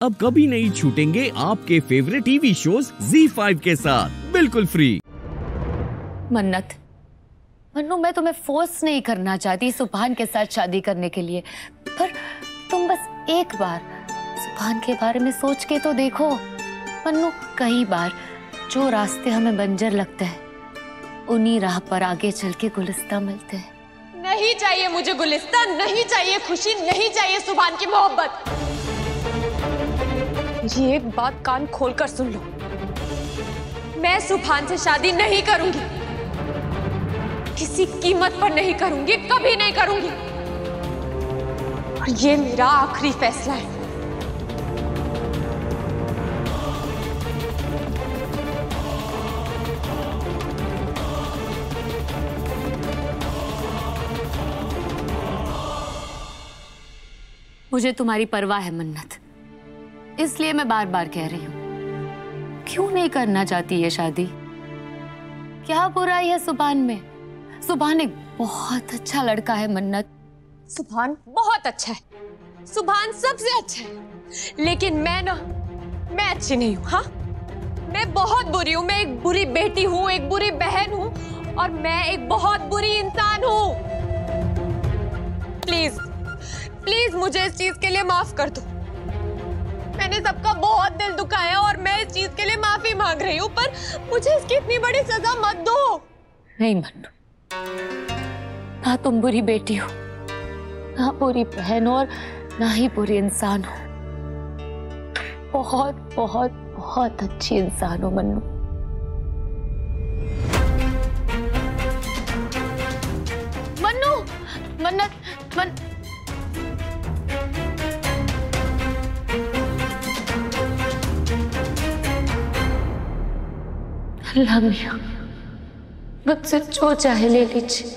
अब कभी नहीं छूटेंगे आपके फेवरेट टीवी शोज़ Z5 के साथ। बिल्कुल फ्री मन्नत मन्नू मैं तुम्हें फोर्स नहीं करना चाहती सुभान के साथ शादी करने के लिए। पर तुम बस एक बार सुभान के बारे में सोच के तो देखो। मन्नू कई बार जो रास्ते हमें बंजर लगते हैं उन्हीं राह पर आगे चल के गुलिस्ता मिलते हैं। नहीं चाहिए मुझे गुलिस्ता नहीं चाहिए खुशी नहीं चाहिए सुभान की मोहब्बत। ये एक बात कान खोलकर सुन लो। मैं सुफान से शादी नहीं करूँगी। किसी कीमत पर नहीं करूँगी, कभी नहीं करूँगी। और ये मेरा आखिरी फैसला है। मुझे तुम्हारी परवाह है, मन्नत। इसलिए मैं बार बार कह रही हूँ। क्यों नहीं करना चाहती ये शादी? क्या बुराई है सुभान में? सुभान एक बहुत अच्छा लड़का है, मन्नत। सुभान बहुत अच्छा है। सुभान सबसे अच्छा है। लेकिन मैं ना, मैं अच्छी नहीं हूँ हाँ? मैं बहुत बुरी हूँ, मैं एक बुरी बेटी हूँ, एक बुरी बहन हूँ और मैं एक बहुत बुरी इंसान हूँ। प्लीज़ प्लीज़ मुझे इस चीज़ के लिए माफ़ कर दो। मैंने सबका बहुत दिल दुखाया और मैं इस चीज़ के लिए माफ़ी मांग रही हूँ पर मुझे इसकी इतनी बड़ी सजा मत दो। नहीं मन्नू। ना तुम बुरी बेटी हो ना बुरी बहन और ना ही बुरी इंसान हो। बहुत बहुत बहुत अच्छी इंसान हो मन्नू। मन्नू मन्नत मन अल्लाह मियाँ मुझसे जो चाहे ले लीजिए।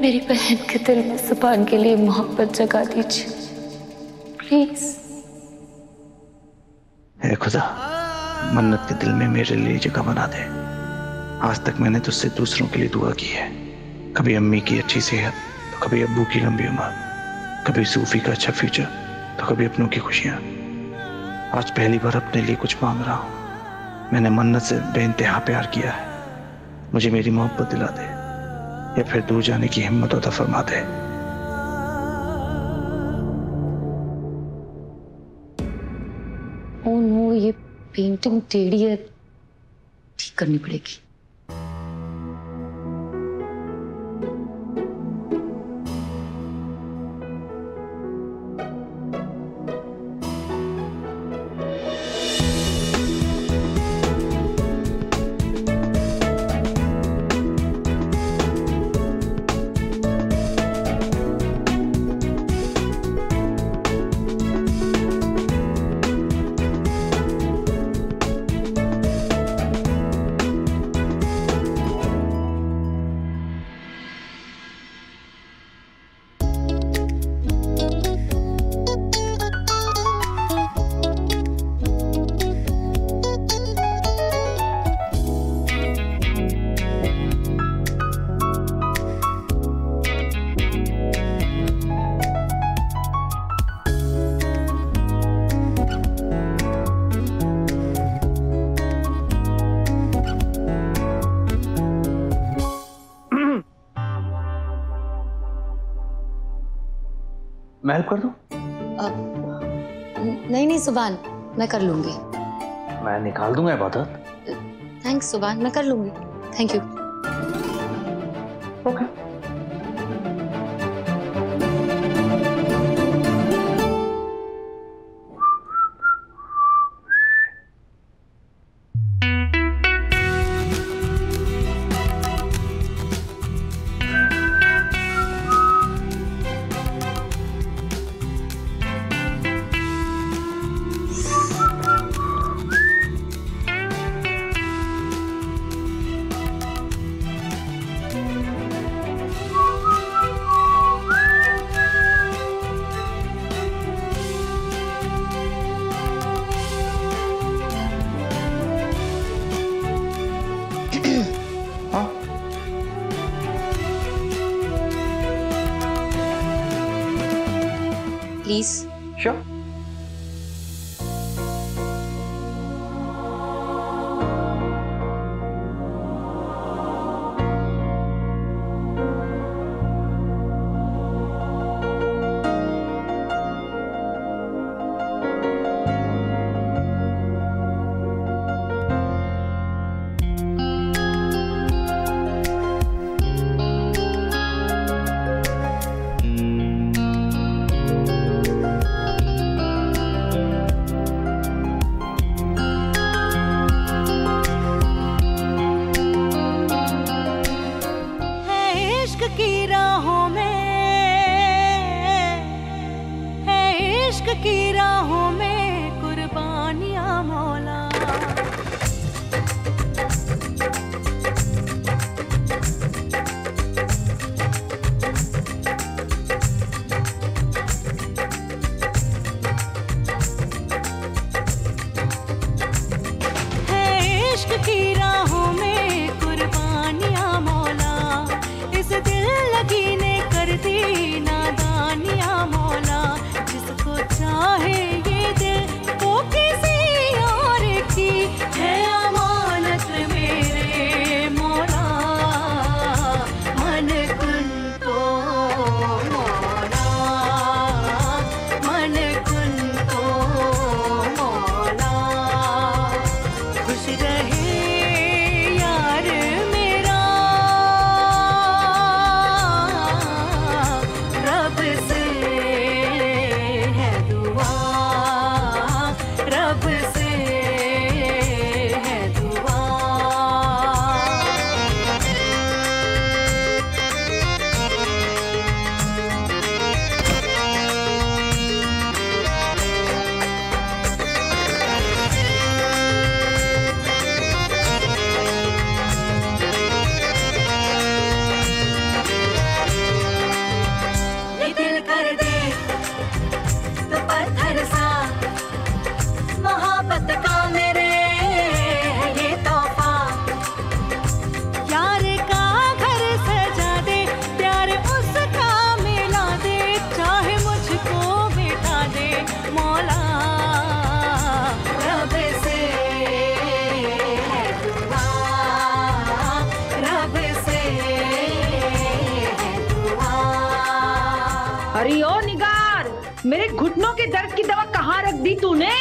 मेरी बहन के दिल में सुभान के लिए मोहब्बत जगा दीजिए। प्लीज़ हे खुदा, मन्नत के दिल में मेरे लिए जगह बना दे। आज तक मैंने तुझसे दूसरों के लिए दुआ की है। कभी अम्मी की अच्छी सेहत तो कभी अब्बू की लंबी उम्र। कभी सूफी का अच्छा फ्यूचर तो कभी अपनों की खुशियाँ। आज पहली बार अपने लिए कुछ मांग रहा हूँ। मैंने मन्नत से बेानतहा प्यार किया है। मुझे मेरी मोहब्बत दिला दे, या फिर दूर जाने की हिम्मत होता फरमा दे। ओ नो, ये पेंटिंग टेढ़ी है। ठीक करनी पड़ेगी। मैं हेल्प कर दूँ? नहीं नहीं सुबान मैं कर लूँगी। मैं निकाल दूँगा इबादत थैंक्स सुबान मैं कर लूँगी। थैंक यू ओके हाँ प्लीज़ श्योर यार मेरे घुटनों के दर्द की दवा कहाँ रख दी तूने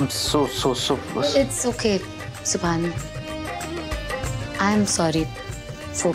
I'm so so so. It's okay, Subhan. I'm sorry for